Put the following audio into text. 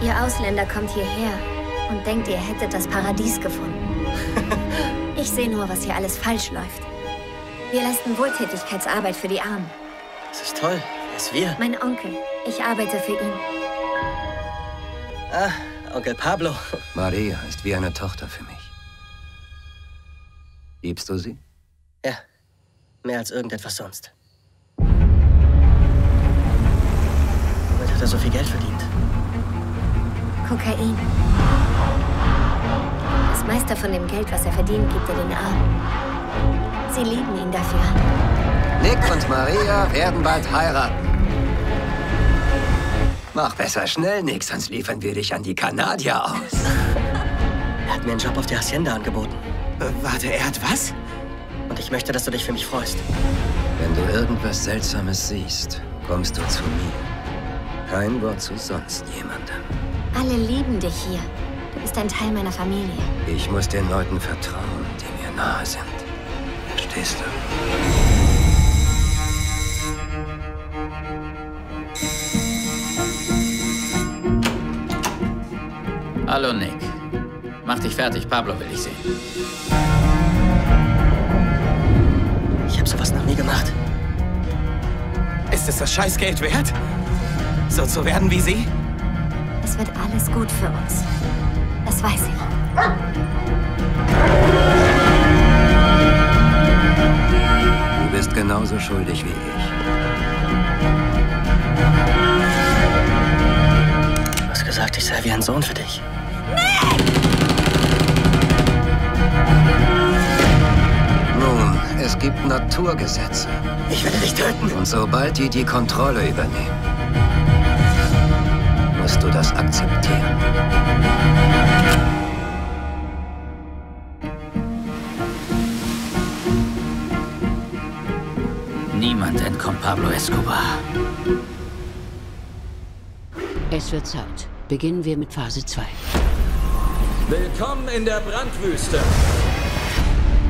Ihr Ausländer kommt hierher und denkt, ihr hättet das Paradies gefunden. ich sehe nur, was hier alles falsch läuft. Wir leisten Wohltätigkeitsarbeit für die Armen. Das ist toll. Wer ist wir? Mein Onkel. Ich arbeite für ihn. Ah, Onkel Pablo. Maria ist wie eine Tochter für mich. Liebst du sie? Ja, mehr als irgendetwas sonst. Womit hat er so viel Geld verdient? Kokain. Das meiste von dem Geld, was er verdient, gibt er den Armen. Sie lieben ihn dafür. Nick und Maria werden bald heiraten. Mach besser schnell, Nick, sonst liefern wir dich an die Kanadier aus. Er hat mir einen Job auf der Hacienda angeboten. Äh, warte, er hat was? Und ich möchte, dass du dich für mich freust. Wenn du irgendwas Seltsames siehst, kommst du zu mir. Kein Wort zu sonst jemandem. Alle lieben dich hier. Du bist ein Teil meiner Familie. Ich muss den Leuten vertrauen, die mir nahe sind. Verstehst du? Hallo, Nick. Mach dich fertig, Pablo will ich sehen. Ich habe sowas noch nie gemacht. Ist es das Scheißgeld wert? So zu werden wie Sie? Es wird alles gut für uns. Das weiß ich. Du bist genauso schuldig wie ich. Du hast gesagt, ich sei wie ein Sohn für dich. Nun, es gibt Naturgesetze. Ich werde dich töten. Und sobald die die Kontrolle übernehmen, musst du das akzeptieren. Niemand entkommt Pablo Escobar. Es wird Zeit. Beginnen wir mit Phase 2. Willkommen in der Brandwüste.